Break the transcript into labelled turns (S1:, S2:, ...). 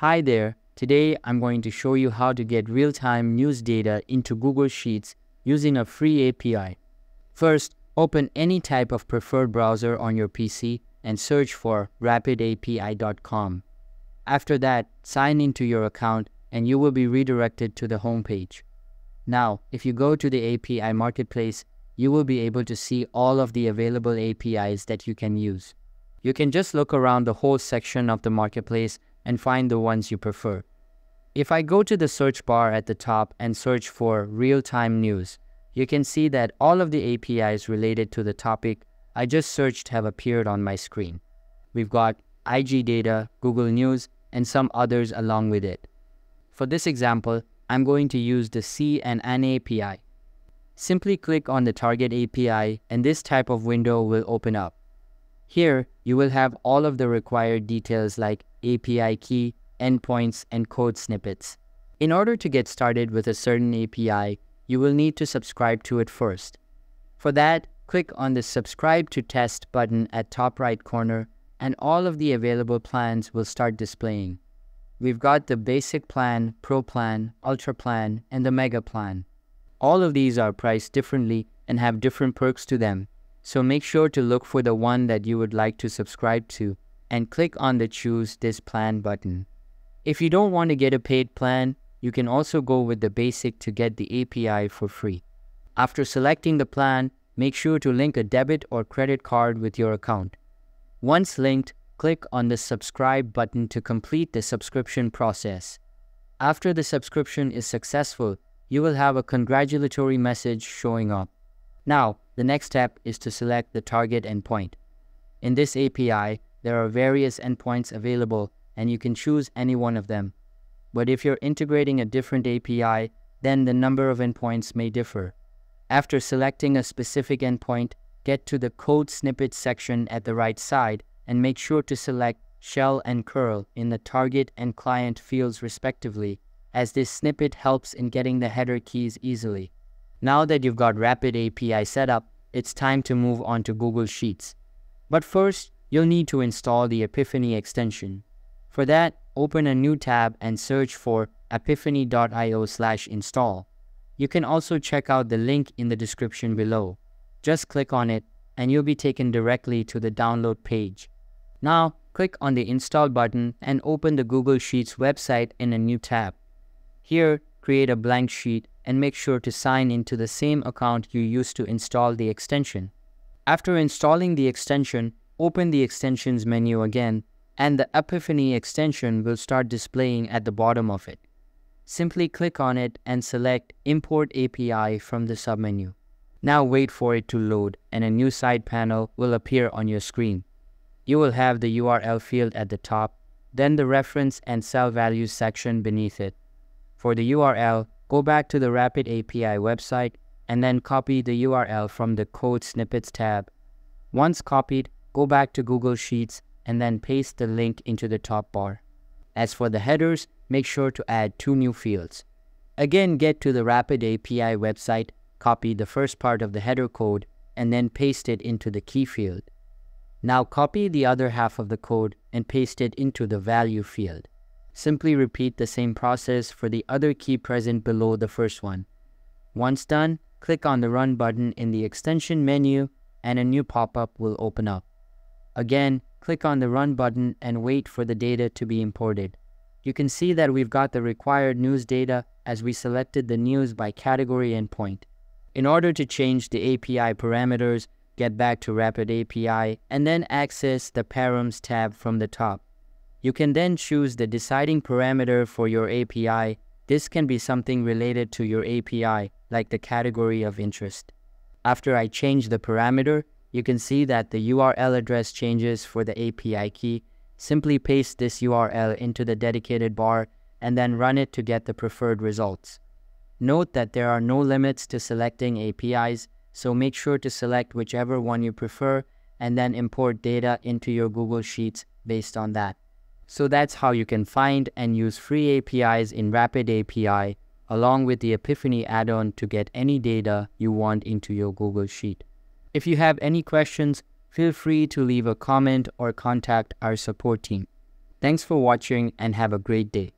S1: Hi there, today I'm going to show you how to get real-time news data into Google Sheets using a free API. First, open any type of preferred browser on your PC and search for rapidapi.com. After that, sign into your account and you will be redirected to the home page. Now, if you go to the API Marketplace, you will be able to see all of the available APIs that you can use. You can just look around the whole section of the marketplace and find the ones you prefer. If I go to the search bar at the top and search for real-time news, you can see that all of the APIs related to the topic I just searched have appeared on my screen. We've got IG data, Google News, and some others along with it. For this example, I'm going to use the CNN API. Simply click on the target API and this type of window will open up. Here, you will have all of the required details like API key, endpoints, and code snippets. In order to get started with a certain API, you will need to subscribe to it first. For that, click on the Subscribe to Test button at top right corner and all of the available plans will start displaying. We've got the Basic Plan, Pro Plan, Ultra Plan, and the Mega Plan. All of these are priced differently and have different perks to them, so make sure to look for the one that you would like to subscribe to and click on the Choose This Plan button. If you don't want to get a paid plan, you can also go with the basic to get the API for free. After selecting the plan, make sure to link a debit or credit card with your account. Once linked, click on the subscribe button to complete the subscription process. After the subscription is successful, you will have a congratulatory message showing up. Now, the next step is to select the target endpoint. In this API, there are various endpoints available and you can choose any one of them. But if you're integrating a different API, then the number of endpoints may differ. After selecting a specific endpoint, get to the code snippet section at the right side and make sure to select shell and curl in the target and client fields respectively, as this snippet helps in getting the header keys easily. Now that you've got Rapid API set up, it's time to move on to Google Sheets. But first, you'll need to install the Apipheny extension. For that, open a new tab and search for apipheny.io slash install. You can also check out the link in the description below. Just click on it and you'll be taken directly to the download page. Now, click on the install button and open the Google Sheets website in a new tab. Here, create a blank sheet and make sure to sign into the same account you used to install the extension. After installing the extension, open the extensions menu again and the Apipheny extension will start displaying at the bottom of it. Simply click on it and select Import API from the submenu. Now wait for it to load and a new side panel will appear on your screen. You will have the URL field at the top, then the reference and cell values section beneath it. For the URL, go back to the Rapid API website and then copy the URL from the Code Snippets tab. Once copied, go back to Google Sheets and then paste the link into the top bar. As for the headers, make sure to add two new fields. Again, get to the Rapid API website, copy the first part of the header code, and then paste it into the key field. Now copy the other half of the code and paste it into the value field. Simply repeat the same process for the other key present below the first one. Once done, click on the Run button in the extension menu and a new pop-up will open up. Again, click on the Run button and wait for the data to be imported. You can see that we've got the required news data as we selected the news by category endpoint. In order to change the API parameters, get back to Rapid API and then access the Params tab from the top. You can then choose the deciding parameter for your API. This can be something related to your API, like the category of interest. After I change the parameter, you can see that the URL address changes for the API key. Simply paste this URL into the dedicated bar and then run it to get the preferred results. Note that there are no limits to selecting APIs, so make sure to select whichever one you prefer and then import data into your Google Sheets based on that. So that's how you can find and use free APIs in Rapid API along with the Apipheny add-on to get any data you want into your Google Sheet. If you have any questions, feel free to leave a comment or contact our support team. Thanks for watching and have a great day.